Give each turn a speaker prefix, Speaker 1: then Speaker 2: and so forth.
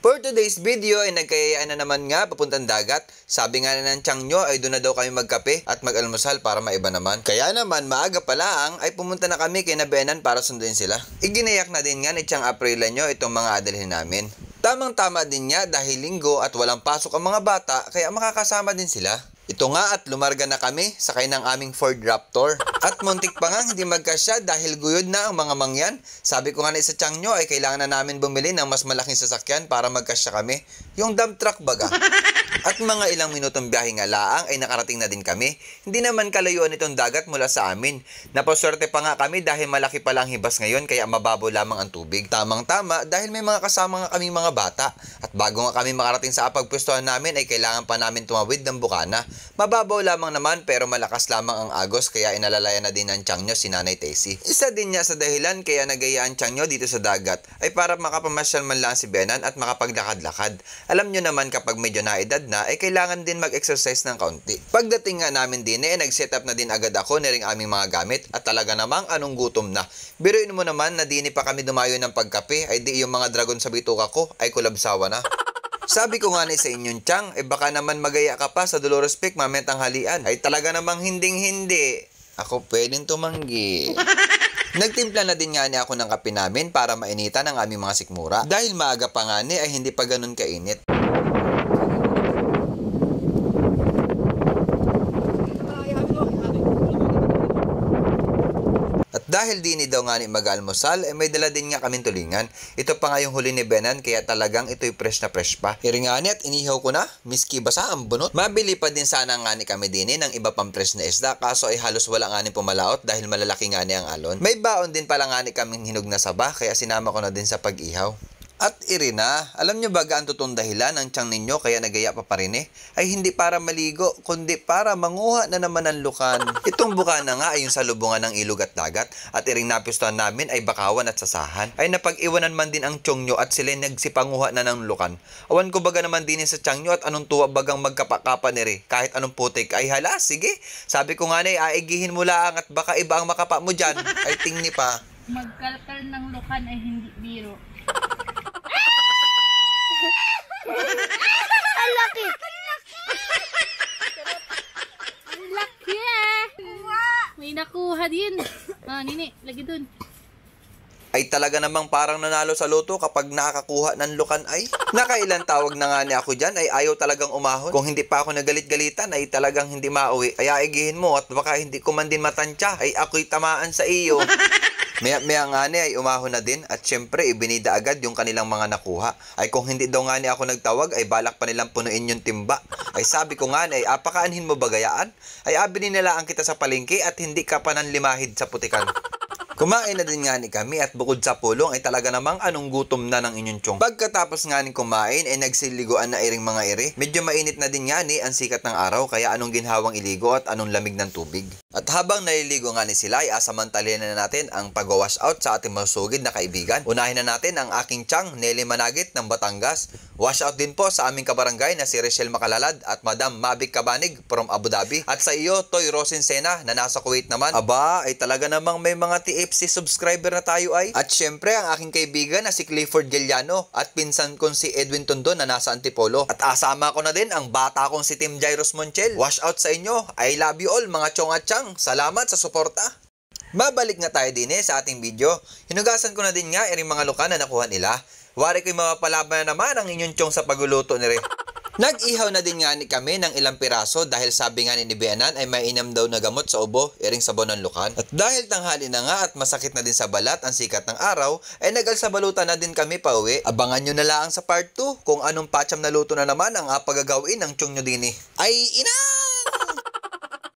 Speaker 1: For today's video ay nagkayayaan na naman nga papuntang dagat. Sabi nga na ng tiyang nyo ay doon na daw kami magkape at mag-almusal para maiba naman. Kaya naman maaga pa lang ay pumunta na kami kay Nabenan para sunduin sila. Iginayak na din nga ni Tiyang Aprila nyo itong mga adalhin namin. Tamang-tama din nga dahil linggo at walang pasok ang mga bata kaya makakasama din sila. Ito nga at lumarga na kami sakay ng aming Ford Raptor. At muntik pa nga hindi magkasya dahil guyod na ang mga mangyan. Sabi ko nga na isa tiyang nyo ay kailangan na namin bumili ng mas malaking sasakyan para magkasya kami. Yung dump truck baga. At mga ilang minutong biyahe nga laang ay nakarating na din kami. Hindi naman kalayuan itong dagat mula sa amin. Napaswerte pa nga kami dahil malaki pa lang hibas ngayon kaya mababaw lamang ang tubig. Tamang-tama dahil may mga kasama nga kami mga bata. At bago nga kami makarating sa apagpwestuhan namin ay kailangan pa namin tumawid ng bukana. Mababaw lamang naman pero malakas lamang ang agos kaya inalalayan na din ng tiyang nyo si Nanay Tessie. Isa din niya sa dahilan kaya nagayaan tiyang nyo dito sa dagat ay para makapamasyal man lang si Benan at makapaglakad-lakad. Alam nyo naman kapag medyo naedad na ay kailangan din mag-exercise ng kaunti. Pagdating nga namin din eh nag-set up na din agad ako na ring aming mga gamit at talaga namang anong gutom na. Biruin mo naman na dini pa kami dumayo ng pagkape ay di yung mga dragon sa bituka ko ay kulabsawa na. Sabi ko nga ni sa inyong tiyang, eh baka naman magaya ka pa sa Dolores Peak mamaya tanghalian. Ay talaga namang hinding hindi. Ako pwedeng tumanggi. Nagtimpla na din nga ni ako ng kape namin para mainitan ang aming mga sikmura. Dahil maaga pa nga ni ay hindi pa ganun kainit. Dahil dini daw nga ni mag-almusal, eh may dala din nga kaming tulingan. Ito pa nga yung huli ni Benan, kaya talagang ito'y fresh na fresh pa. Iringani at inihaw ko na, miski basa ang bunot. Mabili pa din sana nga ni kami dini ng iba pang fresh na isda, kaso ay halos wala nga ni pumalaot dahil malalaki nga ni ang alon. May baon din pala nga ni kaming hinog na saba, kaya sinama ko na din sa pag-ihaw. At Irina, alam nyo ba gaan totoong dahilan ng tiyang ninyo kaya nagaya pa pa rin eh? Ay hindi para maligo, kundi para manguha na naman ng lukan. Itong bukana nga ay yung salubungan ng ilog at dagat at iring napistuhan namin ay bakawan at sasahan. Ay napag-iwanan man din ang tiyong nyo at sila nagsipanguha na ng lukan. Awan ko baga naman din sa tiyang nyo at anong tuwa bagang magkapakapa ni re. Kahit anong putik ay hala, sige. Sabi ko nga na aigihin mo lang at baka iba ang makapa mo dyan. Ay tingni pa.
Speaker 2: Magkalkal ng lukan ay hindi biro.
Speaker 3: Ang laki!
Speaker 2: Ang laki ah! May nakuha din. Ah, nini, lagi dun.
Speaker 1: ay talaga namang parang nanalo sa loto kapag nakakakuha ng lukan ay. Nakailan tawag na nga ni ako dyan ay ayaw talagang umahon. Kung hindi pa ako nagalit-galitan ay talagang hindi mauwi. Ay aigihin mo at baka hindi ko man din matansya ay ako'y tamaan sa iyo. Maya, maya nga ni ay umahon na din at syempre ibinida agad yung kanilang mga nakuha. Ay kung hindi daw nga ni ako nagtawag ay balak pa nilang punuin yung timba. Ay sabi ko nga ni ay apakaanhin mo bagayaan? Ay abinin nila ang kita sa palengke at hindi ka pa nanlimahid sa putikan. Kumain na din nga ni kami at bukod sa pulong ay talaga namang anong gutom na ng inyong tiyong. Pagkatapos nga ni kumain ay nagsiliguan na iring mga iri. Medyo mainit na din nga ni ang sikat ng araw kaya anong ginhawang iligo at anong lamig ng tubig. At habang naliligo nga ni sila ay asamantalihan na natin ang pag-wash out sa ating masugid na kaibigan. Unahin na natin ang aking tiyang Nelly Managit ng Batangas. Wash out din po sa aming kabarangay na si Rachel Makalalad at Madam Mabik Kabanig from Abu Dhabi. At sa iyo, Toy Rosin Sena na nasa Kuwait naman. Aba, ay talaga namang may mga TFC subscriber na tayo ay. At syempre, ang aking kaibigan na si Clifford Giliano at pinsan kong si Edwin Tondo na nasa Antipolo. At asama ko na din ang bata kong si Tim Jairus Monchel. Wash out sa inyo. I love you all mga chong at chang. Salamat sa suporta. Babalik nga tayo din eh sa ating video. Hinugasan ko na din nga iring mga luka na nakuha nila. Wari ko'y mapapalaban na naman ang inyong chong sa pagluluto ni Re. Nag-ihaw na din nga ni kami ng ilang piraso dahil sabi nga ni Nibianan ay mainam daw na gamot sa ubo, iring sabon ng lukan. At dahil tanghali na nga at masakit na din sa balat ang sikat ng araw, ay nagalsabalutan na din kami pa uwi. Abangan nyo na lang sa part 2 kung anong pacham na luto na naman ang apagagawin ng chong nyo dini. Ay ina!